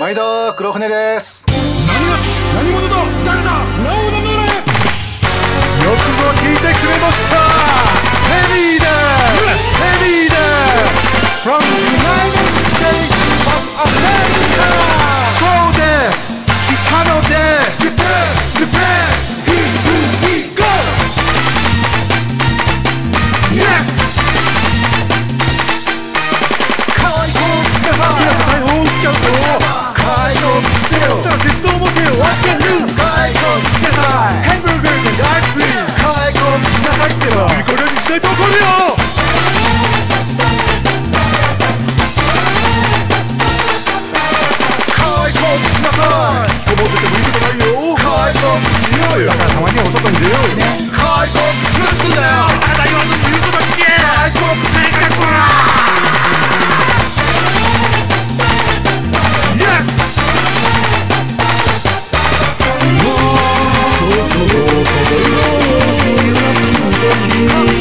毎度黒船です。何何者だ誰だ名を名乗れ。よくぞ聞いてくれました。思っててもいいことないよ解放しようよだからたまにはお外に出ようよね放するんだよただ言わずに言うことけ放は Yes! もう心よ